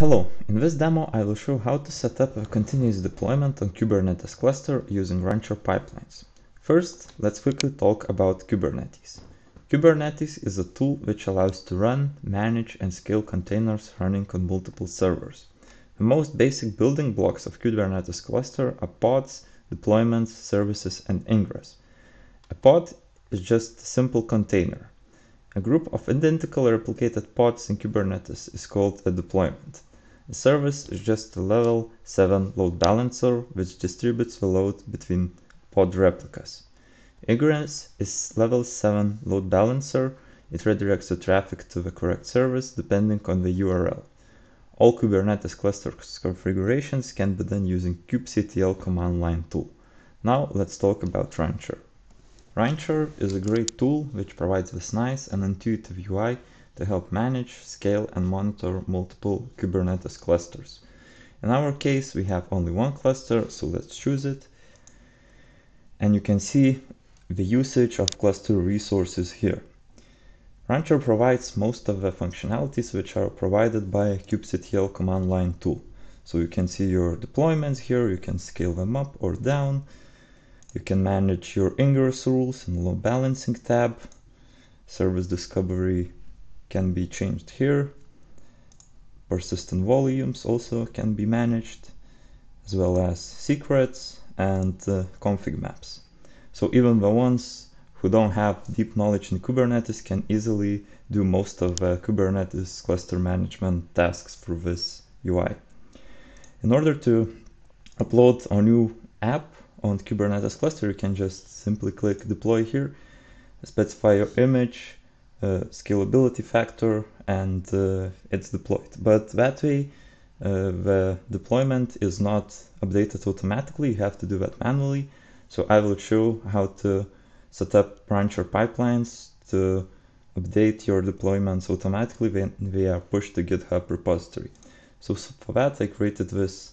Hello, in this demo I will show how to set up a continuous deployment on Kubernetes cluster using Rancher pipelines. First, let's quickly talk about Kubernetes. Kubernetes is a tool which allows to run, manage and scale containers running on multiple servers. The most basic building blocks of Kubernetes cluster are pods, deployments, services and ingress. A pod is just a simple container. A group of identically replicated pods in Kubernetes is called a deployment. A service is just a level 7 load balancer which distributes the load between pod replicas. Ingress is level 7 load balancer. It redirects the traffic to the correct service depending on the URL. All Kubernetes cluster configurations can be done using kubectl command line tool. Now let's talk about Rancher. Rancher is a great tool which provides this nice and intuitive UI to help manage, scale and monitor multiple Kubernetes clusters. In our case, we have only one cluster, so let's choose it. And you can see the usage of cluster resources here. Rancher provides most of the functionalities which are provided by kubectl command line tool. So you can see your deployments here, you can scale them up or down. You can manage your ingress rules in the load balancing tab, service discovery can be changed here. Persistent volumes also can be managed, as well as secrets and uh, config maps. So even the ones who don't have deep knowledge in Kubernetes can easily do most of the Kubernetes cluster management tasks through this UI. In order to upload a new app on Kubernetes cluster, you can just simply click deploy here, specify your image, uh, scalability factor and uh, it's deployed. But that way uh, the deployment is not updated automatically, you have to do that manually. So I will show how to set up Rancher pipelines to update your deployments automatically when they are pushed to GitHub repository. So for that I created this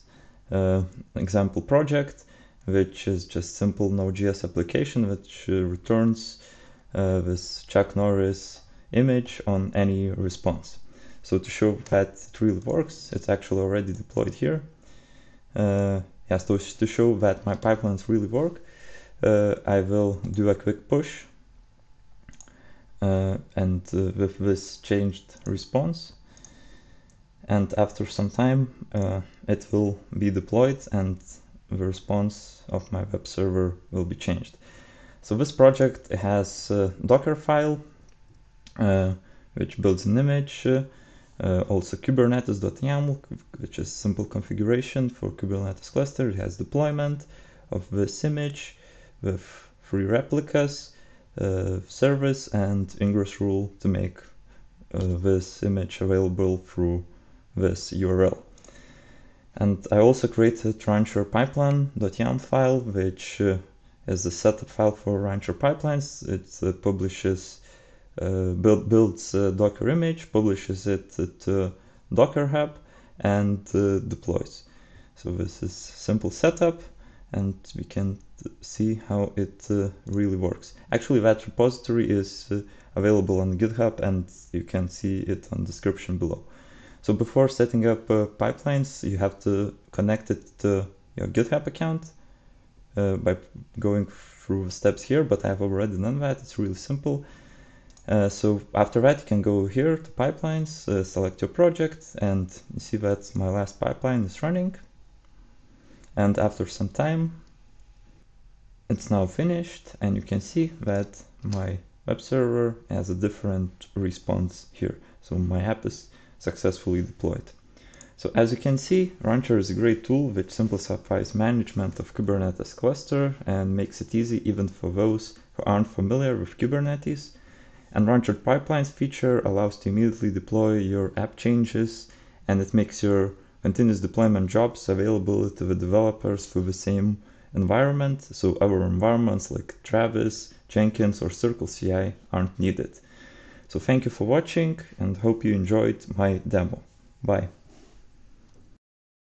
uh, example project which is just simple Node.js application which uh, returns uh, this Chuck Norris image on any response. So to show that it really works, it's actually already deployed here. Uh, yeah, so to show that my pipelines really work, uh, I will do a quick push uh, and uh, with this changed response. And after some time, uh, it will be deployed and the response of my web server will be changed. So this project has a Docker file, uh, which builds an image, uh, also kubernetes.yaml, which is simple configuration for Kubernetes cluster. It has deployment of this image with three replicas, uh, service and ingress rule to make uh, this image available through this URL. And I also created a rancher pipeline.yaml file, which uh, a setup file for rancher pipelines. It uh, publishes, uh, build, builds a Docker image, publishes it to Docker Hub, and uh, deploys. So this is simple setup, and we can see how it uh, really works. Actually, that repository is uh, available on GitHub, and you can see it on description below. So before setting up uh, pipelines, you have to connect it to your GitHub account uh, by going through the steps here, but I've already done that. It's really simple. Uh, so after that, you can go here to pipelines, uh, select your project, and you see that my last pipeline is running. And after some time, it's now finished, and you can see that my web server has a different response here. So my app is successfully deployed. So as you can see, Rancher is a great tool which simplifies management of Kubernetes cluster and makes it easy even for those who aren't familiar with Kubernetes. And Rancher Pipelines feature allows to immediately deploy your app changes and it makes your continuous deployment jobs available to the developers through the same environment. So other environments like Travis, Jenkins or Circle CI aren't needed. So thank you for watching and hope you enjoyed my demo. Bye.